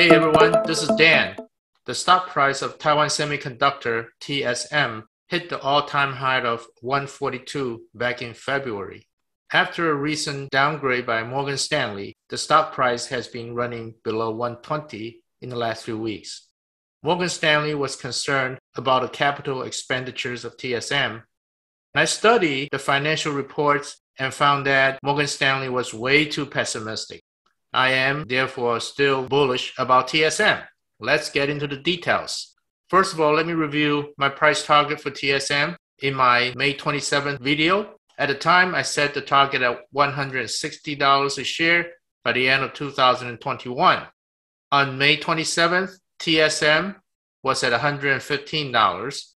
Hey everyone, this is Dan. The stock price of Taiwan Semiconductor TSM hit the all-time high of 142 back in February. After a recent downgrade by Morgan Stanley, the stock price has been running below 120 in the last few weeks. Morgan Stanley was concerned about the capital expenditures of TSM. I studied the financial reports and found that Morgan Stanley was way too pessimistic. I am therefore still bullish about TSM. Let's get into the details. First of all, let me review my price target for TSM in my May 27th video. At the time, I set the target at $160 a share by the end of 2021. On May 27th, TSM was at $115.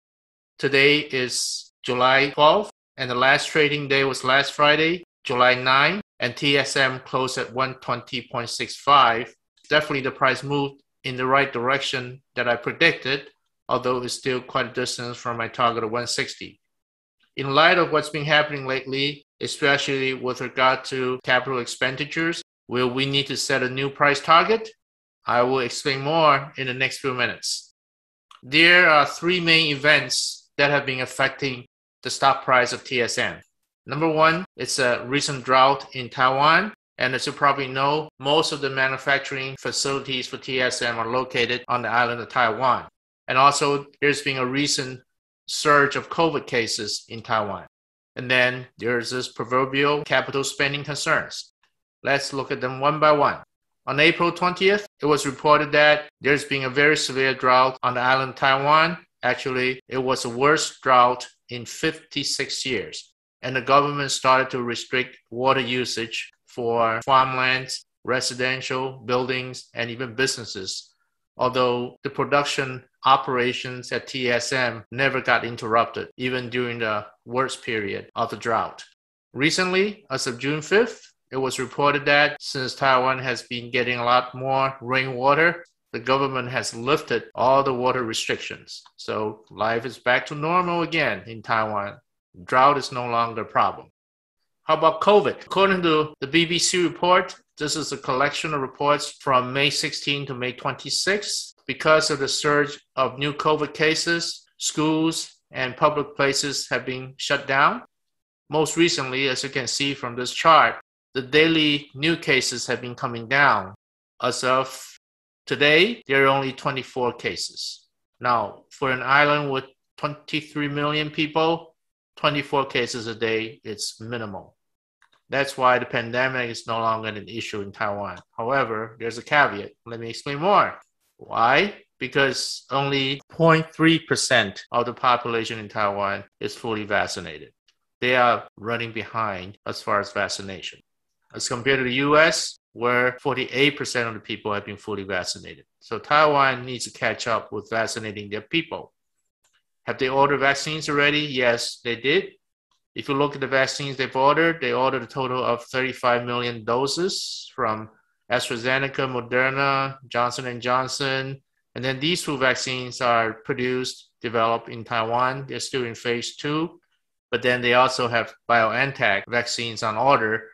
Today is July 12th, and the last trading day was last Friday, July 9, and TSM closed at 120.65. Definitely the price moved in the right direction that I predicted, although it's still quite a distance from my target of 160. In light of what's been happening lately, especially with regard to capital expenditures, will we need to set a new price target? I will explain more in the next few minutes. There are three main events that have been affecting the stock price of TSM. Number one, it's a recent drought in Taiwan. And as you probably know, most of the manufacturing facilities for TSM are located on the island of Taiwan. And also, there's been a recent surge of COVID cases in Taiwan. And then there's this proverbial capital spending concerns. Let's look at them one by one. On April 20th, it was reported that there's been a very severe drought on the island of Taiwan. Actually, it was the worst drought in 56 years and the government started to restrict water usage for farmlands, residential buildings, and even businesses. Although the production operations at TSM never got interrupted, even during the worst period of the drought. Recently, as of June 5th, it was reported that since Taiwan has been getting a lot more rainwater, the government has lifted all the water restrictions. So life is back to normal again in Taiwan drought is no longer a problem. How about COVID? According to the BBC report, this is a collection of reports from May 16 to May 26. Because of the surge of new COVID cases, schools and public places have been shut down. Most recently, as you can see from this chart, the daily new cases have been coming down. As of today, there are only 24 cases. Now, for an island with 23 million people, 24 cases a day, it's minimal. That's why the pandemic is no longer an issue in Taiwan. However, there's a caveat. Let me explain more. Why? Because only 0.3% of the population in Taiwan is fully vaccinated. They are running behind as far as vaccination. As compared to the US, where 48% of the people have been fully vaccinated. So Taiwan needs to catch up with vaccinating their people. Have they ordered vaccines already? Yes, they did. If you look at the vaccines they've ordered, they ordered a total of 35 million doses from AstraZeneca, Moderna, Johnson & Johnson. And then these two vaccines are produced, developed in Taiwan. They're still in phase two. But then they also have BioNTech vaccines on order.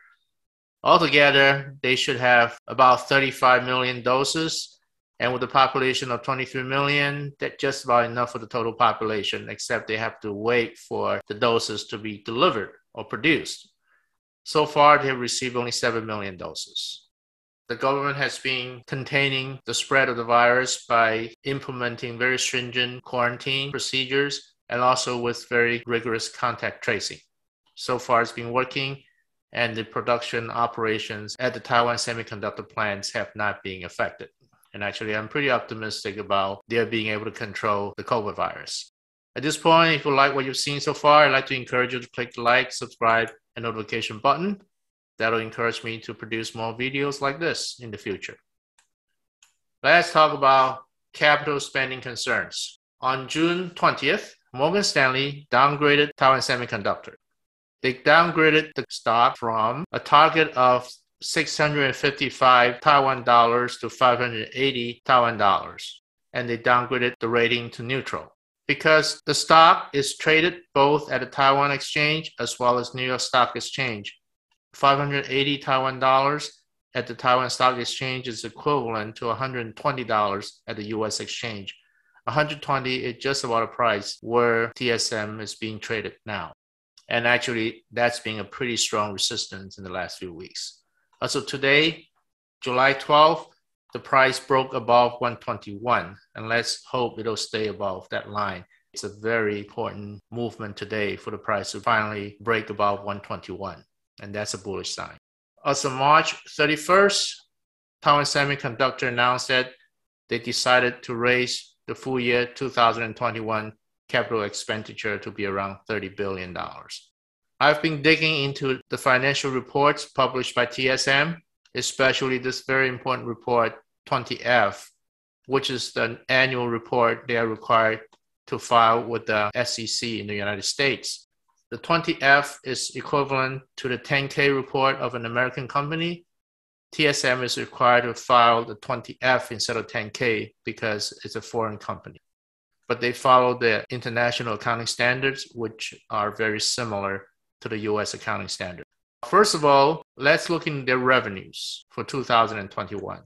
Altogether, they should have about 35 million doses and with a population of 23 million, that's just about enough for the total population, except they have to wait for the doses to be delivered or produced. So far, they have received only 7 million doses. The government has been containing the spread of the virus by implementing very stringent quarantine procedures and also with very rigorous contact tracing. So far, it's been working, and the production operations at the Taiwan semiconductor plants have not been affected. And actually, I'm pretty optimistic about their being able to control the COVID virus. At this point, if you like what you've seen so far, I'd like to encourage you to click the like, subscribe, and notification button. That'll encourage me to produce more videos like this in the future. Let's talk about capital spending concerns. On June 20th, Morgan Stanley downgraded Taiwan Semiconductor. They downgraded the stock from a target of 655 Taiwan dollars to 580 Taiwan dollars, and they downgraded the rating to neutral. Because the stock is traded both at the Taiwan Exchange as well as New York Stock Exchange. 580 Taiwan dollars at the Taiwan Stock Exchange is equivalent to $120 at the US exchange. 120 is just about a price where TSM is being traded now. And actually, that's been a pretty strong resistance in the last few weeks. Also, today, July 12th, the price broke above 121, and let's hope it'll stay above that line. It's a very important movement today for the price to finally break above 121, and that's a bullish sign. As of March 31st, Taiwan Semiconductor announced that they decided to raise the full year 2021 capital expenditure to be around $30 billion. I've been digging into the financial reports published by TSM, especially this very important report 20F, which is the annual report they are required to file with the SEC in the United States. The 20F is equivalent to the 10K report of an American company. TSM is required to file the 20F instead of 10K because it's a foreign company. But they follow the international accounting standards, which are very similar to the US accounting standard. First of all, let's look in their revenues for 2021.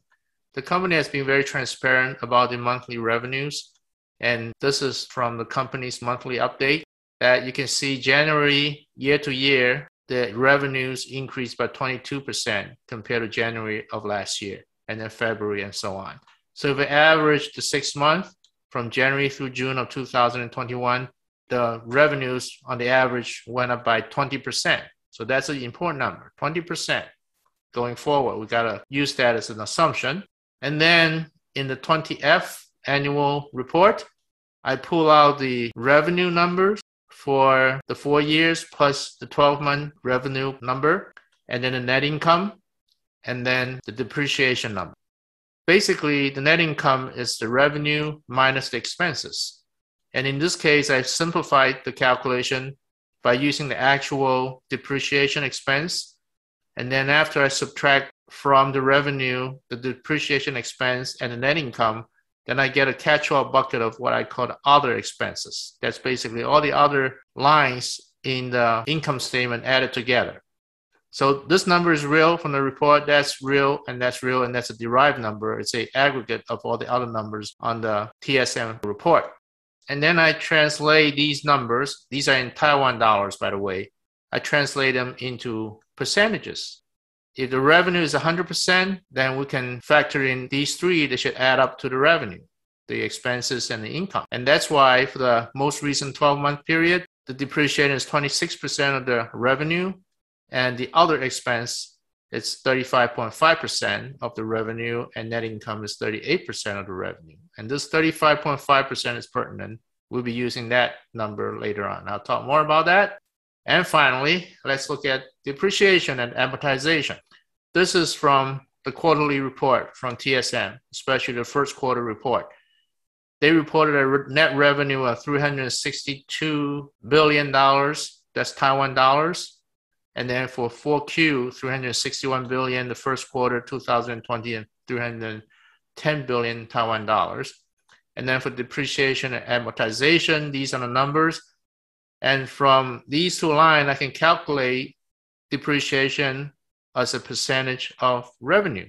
The company has been very transparent about the monthly revenues, and this is from the company's monthly update that you can see January year to year, the revenues increased by 22% compared to January of last year, and then February and so on. So if we average the six months from January through June of 2021, the revenues on the average went up by 20%. So that's an important number, 20%. Going forward, we got to use that as an assumption. And then in the 20F annual report, I pull out the revenue numbers for the four years plus the 12 month revenue number, and then the net income, and then the depreciation number. Basically, the net income is the revenue minus the expenses. And in this case, I've simplified the calculation by using the actual depreciation expense. And then after I subtract from the revenue, the depreciation expense, and the net income, then I get a catch-all bucket of what I call other expenses. That's basically all the other lines in the income statement added together. So this number is real from the report. That's real, and that's real, and that's a derived number. It's a aggregate of all the other numbers on the TSM report. And then I translate these numbers. These are in Taiwan dollars, by the way. I translate them into percentages. If the revenue is 100%, then we can factor in these three. They should add up to the revenue, the expenses, and the income. And that's why for the most recent 12 month period, the depreciation is 26% of the revenue, and the other expense is 35.5% of the revenue, and net income is 38% of the revenue. And this 35.5% is pertinent. We'll be using that number later on. I'll talk more about that. And finally, let's look at depreciation and amortization. This is from the quarterly report from TSM, especially the first quarter report. They reported a net revenue of $362 billion. That's Taiwan dollars. And then for 4Q, 361 billion, the first quarter 2020, and 310 billion Taiwan dollars. And then for depreciation and amortization, these are the numbers. And from these two lines, I can calculate depreciation as a percentage of revenue,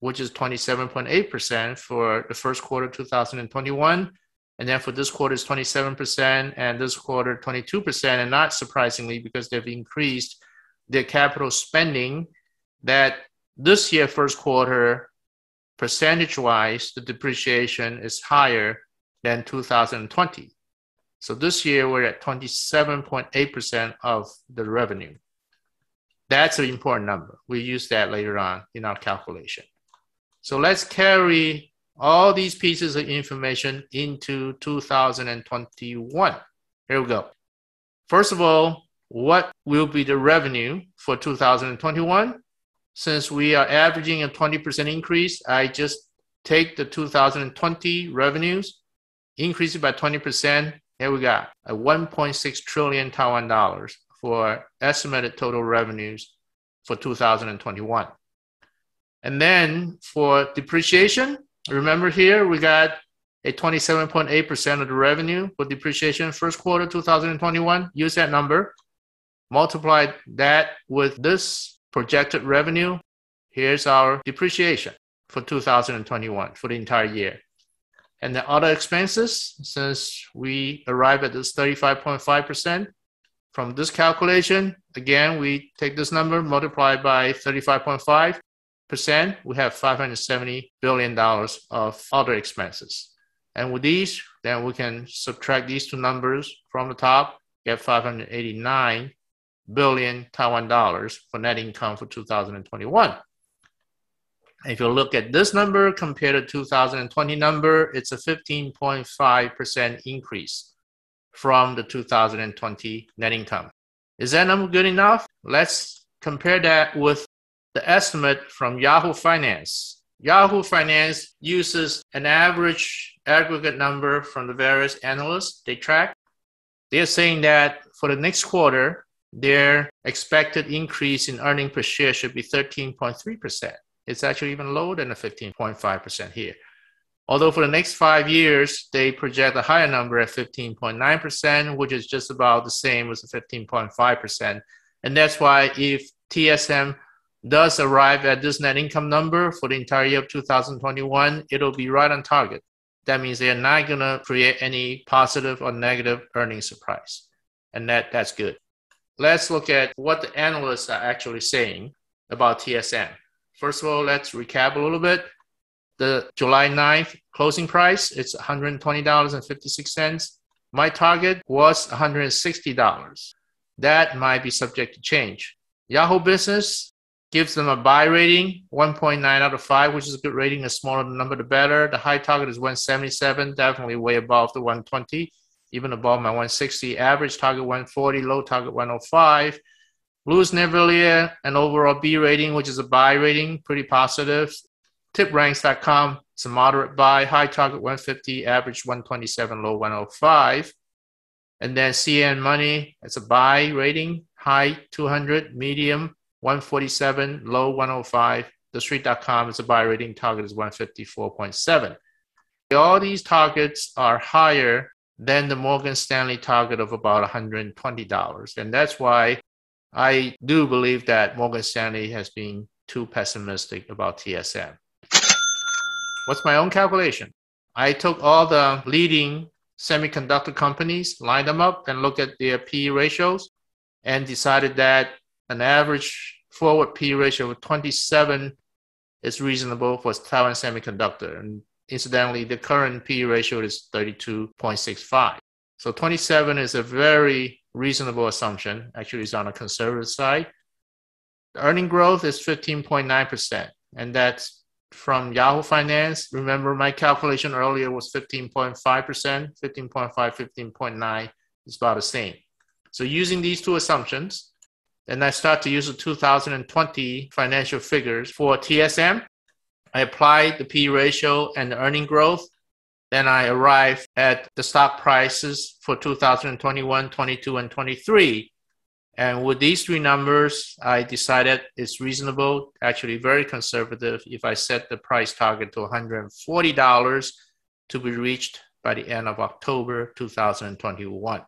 which is 27.8% for the first quarter 2021. And then for this quarter is 27%, and this quarter 22%. And not surprisingly, because they've increased their capital spending, that this year, first quarter, percentage wise, the depreciation is higher than 2020. So this year we're at 27.8% of the revenue. That's an important number. We use that later on in our calculation. So let's carry all these pieces of information into 2021. Here we go. First of all, what will be the revenue for 2021? Since we are averaging a 20% increase, I just take the 2020 revenues, increase it by 20%, here we got a 1.6 trillion Taiwan dollars for estimated total revenues for 2021. And then for depreciation, remember here we got a 27.8% of the revenue for depreciation first quarter 2021. Use that number, multiply that with this projected revenue, Here's our depreciation for 2021 for the entire year. And the other expenses, since we arrive at this 35.5%, from this calculation, again, we take this number, multiply by 35.5%, we have $570 billion of other expenses. And with these, then we can subtract these two numbers from the top, get 589 billion Taiwan dollars for net income for 2021. If you look at this number compared to 2020 number, it's a 15.5% increase from the 2020 net income. Is that number good enough? Let's compare that with the estimate from Yahoo Finance. Yahoo Finance uses an average aggregate number from the various analysts they track. They're saying that for the next quarter, their expected increase in earning per share should be 13.3%. It's actually even lower than the 15.5% here. Although for the next five years, they project a higher number at 15.9%, which is just about the same as the 15.5%. And that's why if TSM does arrive at this net income number for the entire year of 2021, it'll be right on target. That means they're not going to create any positive or negative earnings surprise. And that, that's good. Let's look at what the analysts are actually saying about TSM. First of all, let's recap a little bit. The July 9th closing price, it's $120.56. My target was $160. That might be subject to change. Yahoo Business gives them a buy rating, 1.9 out of 5, which is a good rating. The smaller the number, the better. The high target is 177, definitely way above the 120, even above my 160. Average target 140, low target 105. Louis Navellier, an overall B rating, which is a buy rating, pretty positive. TipRanks.com, it's a moderate buy, high target 150, average 127, low 105. And then CNN Money, it's a buy rating, high 200, medium 147, low 105. The Street.com is a buy rating, target is 154.7. All these targets are higher than the Morgan Stanley target of about $120. And that's why I do believe that Morgan Stanley has been too pessimistic about TSM. What's my own calculation? I took all the leading semiconductor companies, lined them up, and looked at their P ratios, and decided that an average forward P ratio of 27 is reasonable for Taiwan Semiconductor. And incidentally, the current P ratio is 32.65. So 27 is a very reasonable assumption. Actually, it's on a conservative side. The earning growth is 15.9%, and that's from Yahoo Finance. Remember, my calculation earlier was 15.5%, 15.5, 15.9 is about the same. So using these two assumptions, then I start to use the 2020 financial figures for TSM. I apply the P ratio and the earning growth then I arrived at the stock prices for 2021, 22, and 23. And with these three numbers, I decided it's reasonable, actually very conservative, if I set the price target to $140 to be reached by the end of October 2021.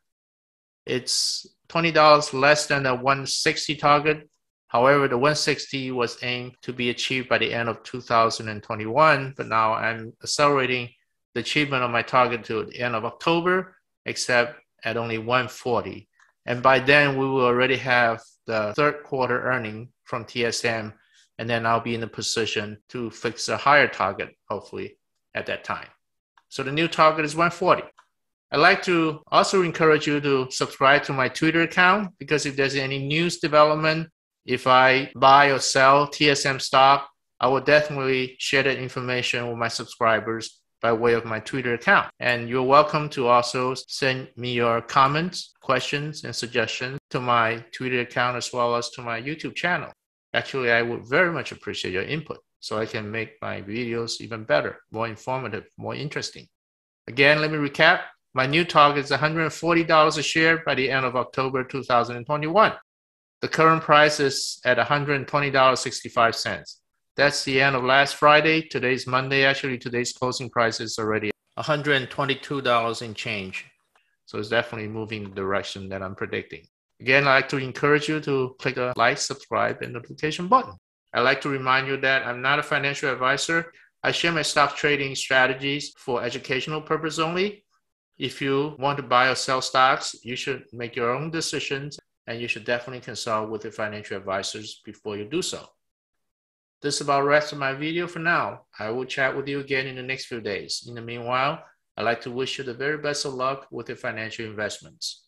It's $20 less than the 160 target. However, the 160 was aimed to be achieved by the end of 2021, but now I'm accelerating the achievement of my target to the end of October, except at only 140. And by then, we will already have the third quarter earning from TSM, and then I'll be in a position to fix a higher target, hopefully, at that time. So the new target is 140. I'd like to also encourage you to subscribe to my Twitter account because if there's any news development, if I buy or sell TSM stock, I will definitely share that information with my subscribers by way of my Twitter account. And you're welcome to also send me your comments, questions, and suggestions to my Twitter account as well as to my YouTube channel. Actually, I would very much appreciate your input so I can make my videos even better, more informative, more interesting. Again, let me recap. My new target is $140 a share by the end of October 2021. The current price is at $120.65. That's the end of last Friday. Today's Monday. Actually, today's closing price is already $122 in change. So it's definitely moving the direction that I'm predicting. Again, I'd like to encourage you to click a like, subscribe, and notification button. I'd like to remind you that I'm not a financial advisor. I share my stock trading strategies for educational purpose only. If you want to buy or sell stocks, you should make your own decisions and you should definitely consult with your financial advisors before you do so. This is about the rest of my video for now. I will chat with you again in the next few days. In the meanwhile, I'd like to wish you the very best of luck with your financial investments.